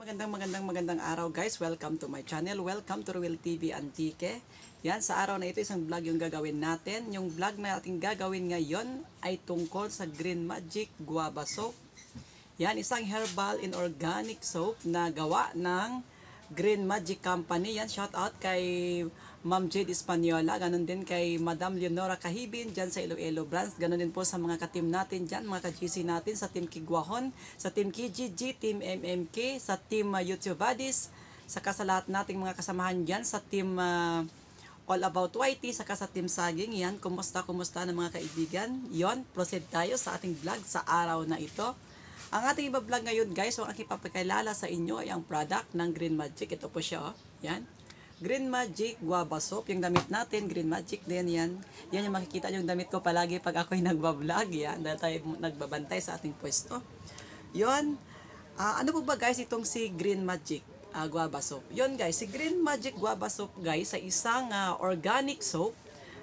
Magandang magandang magandang araw guys. Welcome to my channel. Welcome to Ruel TV Antique. Yan, sa araw na ito isang vlog yung gagawin natin. Yung vlog na ating gagawin ngayon ay tungkol sa Green Magic Guava Soap. Yan, isang herbal and organic soap na gawa ng Green Magic Company. Yan, shout out kay Ma'am Jade Espanyola. Ganon din kay Madam Leonora Kahibin dyan sa Iloilo Branch. Ganon din po sa mga ka-team natin dyan, mga ka-GC natin sa Team Kigwahon, sa Team KGG, Team MMK, sa Team uh, YouTube Buddies, saka sa lahat nating mga kasamahan dyan sa Team uh, All About YT, saka sa Team Saging. Yan, kumusta, kumusta ng mga kaibigan. Yon, proceed tayo sa ating vlog sa araw na ito. Ang ating iba-vlog ngayon guys, ang aking papakilala sa inyo ay ang product ng Green Magic. Ito po siya, oh. Yan. Green Magic Guava Soap. Yung damit natin, Green Magic din yan. Yan yung makikita yung damit ko palagi pag ako'y nagbablog. Yan, dahil tayo nagbabantay sa ating pwesto. Yon. Ah, ano po ba guys itong si Green Magic ah, Guava Soap? Yon guys, si Green Magic Guava Soap guys ay isang ah, organic soap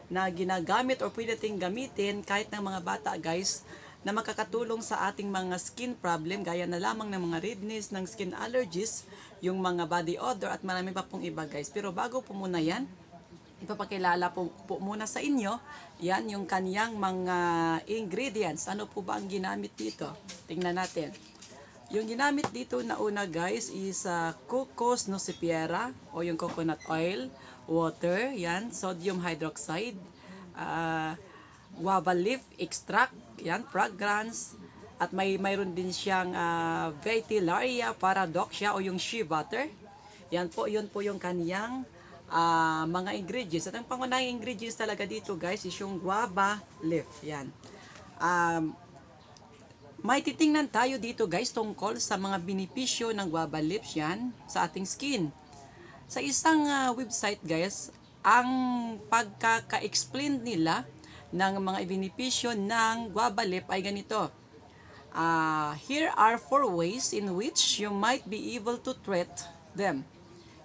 na ginagamit or pwede gamitin kahit ng mga bata guys na makakatulong sa ating mga skin problem gaya na lamang ng mga redness, ng skin allergies, yung mga body odor at marami pa pong iba guys. Pero bago po muna yan, ipapakilala po, po muna sa inyo, yan yung kanyang mga ingredients. Ano po ba ang ginamit dito? Tingnan natin. Yung ginamit dito na una guys is uh, Cocos nocipiera o yung coconut oil, water, yan, sodium hydroxide, uh, guava leaf extract, yan, fragrance, at may mayroon din siyang uh, Vetilaria paradoxia o yung shea butter. Yan po, yun po yung kaniyang ah, mga ingredients. At ang pangunahing ingredients talaga dito guys is yung guava leaf. Yan. Um, may titingnan tayo dito guys tungkol sa mga benepisyo ng guava leaves yan sa ating skin. Sa isang ah, website guys, ang pagkaka-explain nila ng mga benepisyo ng guava ay ganito. Ah, here are four ways in which you might be able to treat them.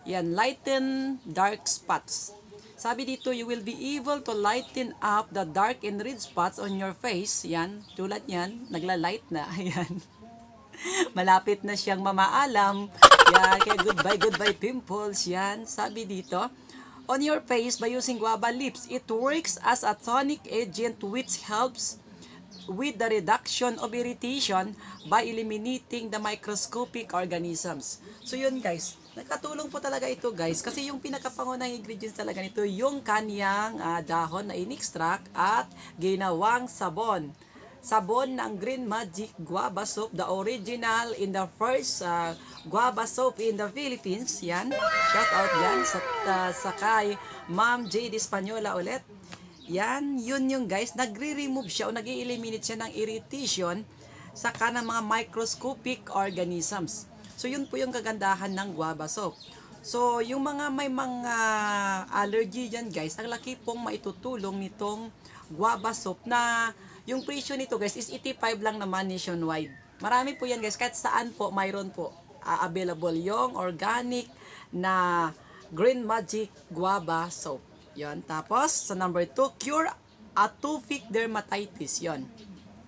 Yan, lighten dark spots. Sabi dito, you will be able to lighten up the dark and red spots on your face. Yan, tulad yan, nagla-light na. Yan. Malapit na siyang mamaalam. Yan, kaya goodbye, goodbye pimples. Yan, sabi dito. On your face by using guava lips, it works as a tonic agent which helps with the reduction of irritation by eliminating the microscopic organisms. So yun guys, nakatulong po talaga ito guys kasi yung pinakapangunahing ingredients talaga nito yung kaniyang ah, dahon na in-extract at ginawang sabon. Sabon ng Green Magic Guava Soap, the original in the first ah, guava soap in the Philippines. Yan. Shout out yan sa, ah, sa kay Ma'am Jade Espanyola ulit. Yan, yun yung guys, nagre-remove siya o nag eliminate siya ng irritation sa kanang mga microscopic organisms. So yun po yung kagandahan ng guava soap. So yung mga may mga allergy dyan guys, ang laki pong maitutulong nitong guava soap na yung presyo nito guys is 85 lang naman nationwide. Marami po yan guys, kahit saan po mayroon po ah, available yung organic na Green Magic Guava Soap. Yon. Tapos, sa number 2, cure atopic dermatitis. Yon.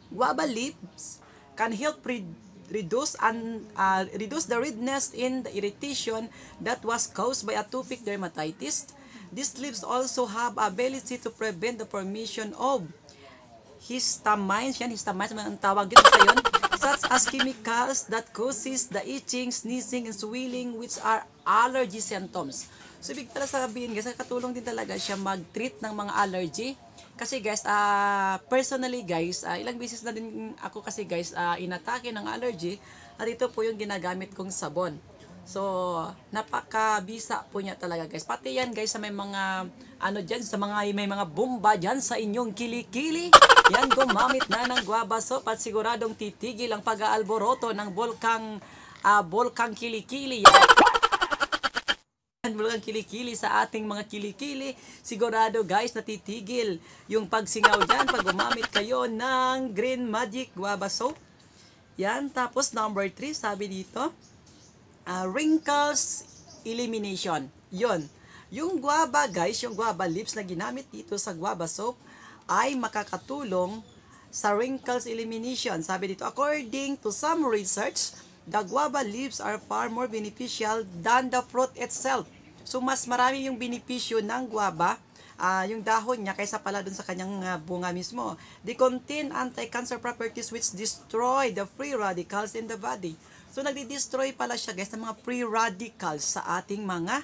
Guava leaves can help re- reduce and uh, reduce the redness in the irritation that was caused by atopic dermatitis. These leaves also have ability to prevent the formation of histamines, yan, histamines, ang tawag dito sa yun, such as chemicals that causes the itching, sneezing, and swelling, which are allergy symptoms. So, ibig pala sabihin, guys, katulong din talaga siya mag-treat ng mga allergy. Kasi guys, ah personally guys, ah, ilang beses na din ako kasi guys, ah, inatake ng allergy. At ito po yung ginagamit kong sabon. So, napakabisa po niya talaga guys. Pati yan guys sa may mga ano diyan sa mga may mga bomba diyan sa inyong kilikili. Yan gumamit na ng guava soap at siguradong titigil ang pag-aalboroto ng volkang ah, volkang kilikili. Yan Bulkang kilikili sa ating mga kilikili. Sigurado guys natitigil yung pagsingaw dyan pag gumamit kayo ng Green Magic Guava Soap. Yan. Tapos number 3 sabi dito, ah, wrinkles elimination. Yon. Yung guava guys, yung guava lips na ginamit dito sa guava soap ay makakatulong sa wrinkles elimination. Sabi dito, according to some research, the guava leaves are far more beneficial than the fruit itself. So mas marami yung benepisyo ng guava, ah, yung dahon niya kaysa pala dun sa kanyang ah, bunga mismo. They contain anti-cancer properties which destroy the free radicals in the body. So nagdi-destroy pala siya guys ng mga free radicals sa ating mga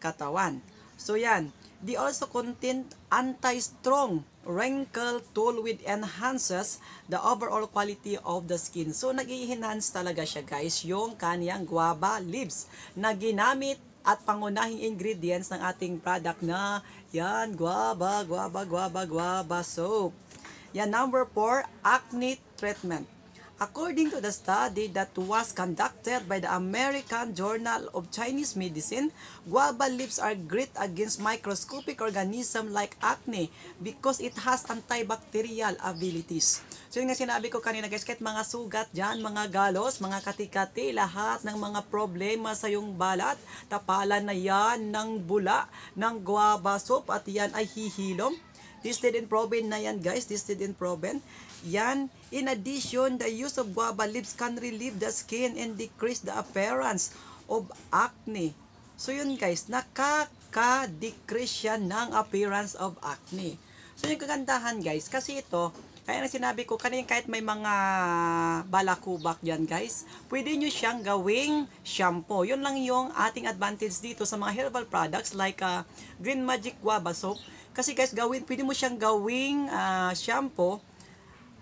katawan. So yan, they also contain anti-strong wrinkle tool which enhances the overall quality of the skin. So nag-enhance talaga siya guys yung kaniyang guava leaves na ginamit at pangunahing ingredients ng ating product na yan, guava, guava, guava, guava soap. Yan, number 4, acne treatment. According to the study that was conducted by the American Journal of Chinese Medicine, guava leaves are great against microscopic organisms like acne because it has antibacterial abilities. So yun nga sinabi ko kanina guys, kahit mga sugat dyan, mga galos, mga katikati, lahat ng mga problema sa yung balat, tapalan na yan ng bula, ng guava soap at yan ay hihilom. Tested and proven na yan guys, tested and proven. Yan, in addition, the use of guava leaves can relieve the skin and decrease the appearance of acne. So yun guys, nakaka-decrease siya ng appearance of acne. So yung kagandahan guys, kasi ito, kaya na sinabi ko kanina kahit may mga balakubak dyan guys, pwede nyo siyang gawing shampoo. Yun lang yung ating advantage dito sa mga herbal products like uh, Green Magic Guava Soap. Kasi guys, gawin, pwede mo siyang gawing ah, shampoo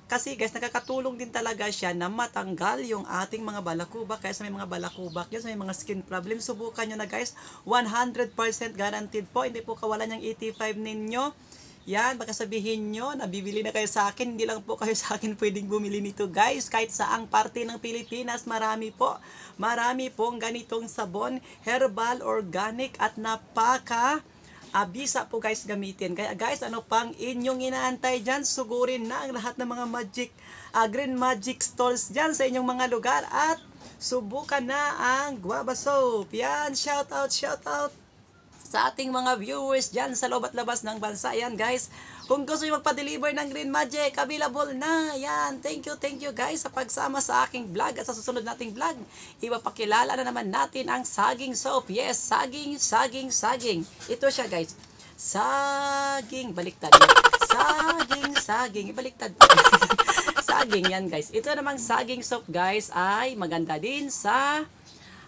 kasi guys, nakakatulong din talaga siya na matanggal yung ating mga balakubak. Kaya sa may mga balakubak yun, sa may mga skin problem, subukan nyo na guys. 100% guaranteed po. Hindi po kawalan yung 85 ninyo. Yan, baka sabihin nyo, nabibili na kayo sa akin. Hindi lang po kayo sa akin pwedeng bumili nito guys. Kahit saang parte ng Pilipinas, marami po. Marami pong ganitong sabon, herbal, organic, at napaka abisa po guys gamitin. Kaya guys, ano pang inyong inaantay dyan, sugurin na ang lahat ng mga magic, ah, green magic stalls dyan sa inyong mga lugar at subukan na ang guava soap. Yan, shout out, shout out sa ating mga viewers dyan sa loob at labas ng bansa. Yan guys, kung gusto nyo magpa-deliver ng Green Magic, available na. Yan, thank you, thank you guys sa pagsama sa aking vlog at sa susunod nating vlog. Ipapakilala na naman natin ang saging soap. Yes, saging, saging, saging. Ito siya guys. Saging, baliktad. Saging, saging, ibaliktad. saging yan guys. Ito namang saging soap guys ay maganda din sa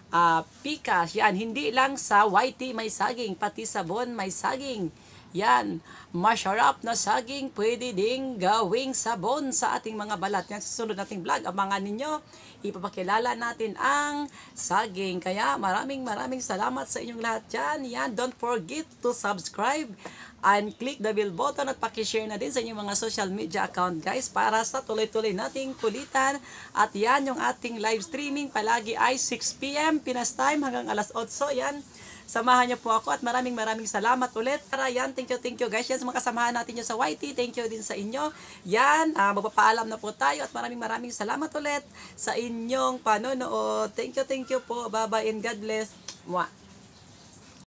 ah pikas. Yan, hindi lang sa whitey may saging, pati sabon may saging. Yan, masarap na saging, pwede ding gawing sabon sa ating mga balat. Yan, susunod nating vlog, abangan ninyo, ipapakilala natin ang saging. Kaya maraming maraming salamat sa inyong lahat dyan. Yan, don't forget to subscribe and click the bell button at pakishare na din sa inyong mga social media account guys para sa tuloy-tuloy nating kulitan. At yan, yung ating live streaming palagi ay 6pm Pinas time hanggang alas 8. Yan, Samahan niyo po ako at maraming maraming salamat ulit. Para yan, thank you, thank you guys. Yan sa mga kasamahan natin dyan sa YT. Thank you din sa inyo. Yan, uh, magpapaalam na po tayo at maraming maraming salamat ulit sa inyong panonood. Thank you, thank you po. Bye-bye and God bless. Mwah.